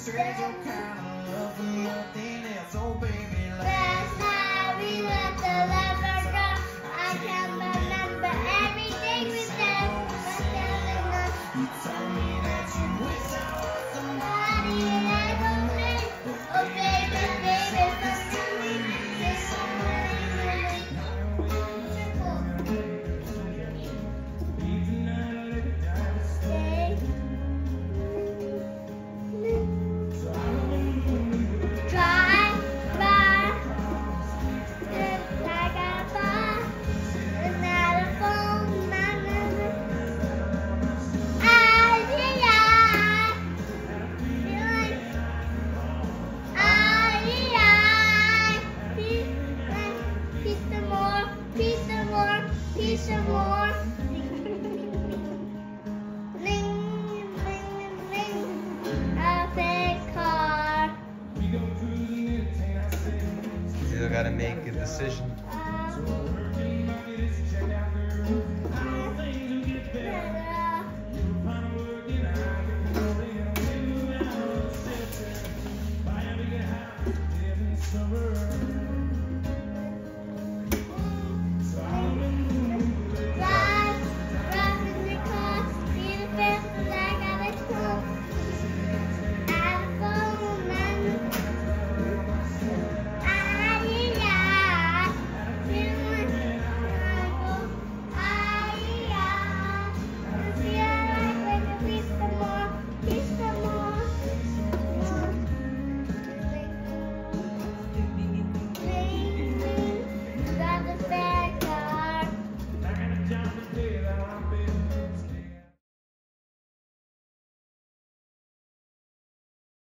said you're kinda love for nothing else, oh baby, like Here's some more. You gotta make a decision. Um,